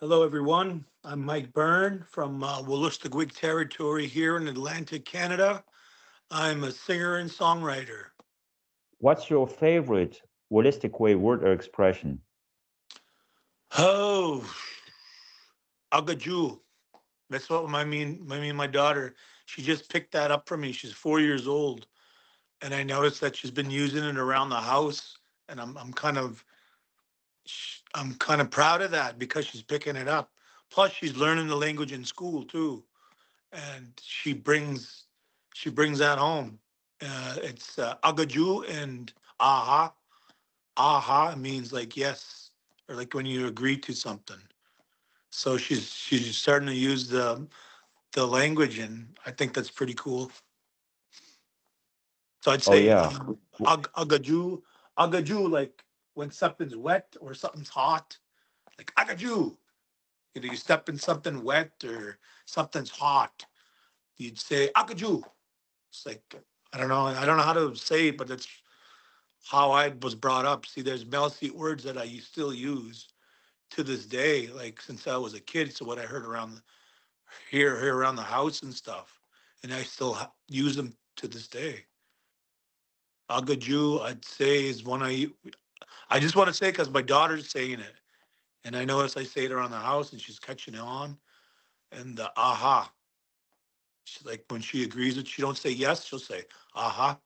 Hello, everyone. I'm Mike Bern from uh, Wolastoqiyik territory here in Atlantic, Canada. I'm a singer and songwriter. What's your favorite Wolastoqey word or expression? Oh, agaju. That's what I mean. I mean, my daughter, she just picked that up for me. She's four years old, and I noticed that she's been using it around the house, and I'm I'm kind of I'm kind of proud of that because she's picking it up. Plus, she's learning the language in school too, and she brings she brings that home. Uh, it's uh, agaju and aha. Aha means like yes, or like when you agree to something. So she's she's starting to use the the language, and I think that's pretty cool. So I'd Oh, say yeah. um, ag- agaju, agaju, like when something's wet or something's hot, like agaju. You know, you step in something wet or something's hot, you'd say agaju. It's like I don't know, I don't know how to say it, but that's how I was brought up. See, there's Maliseet words that I still use to this day, like since I was a kid. So what I heard around the, here, here around the house and stuff, and I still use them to this day. Agaju, I'd say is one I. I just want to say because my daughter's saying it, and I notice I say it around the house, and she's catching on. And the aha, she's like when she agrees with, she don't say yes, she'll say aha.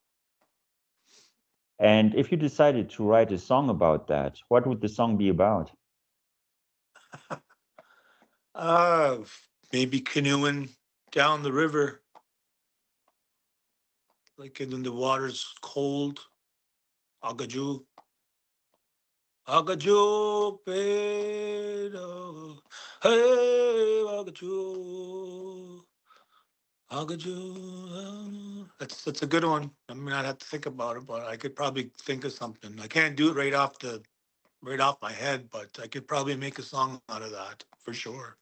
And if you decided to write a song about that, what would the song be about? Uh, maybe canoeing down the river, like and when the water's cold. Agaju. Agaju, pedo. Hey, Agaju. Agaju. That's that's a good one. I mean, I'd have to think about it, but I could probably think of something. I can't do it right off the right off my head, but I could probably make a song out of that for sure.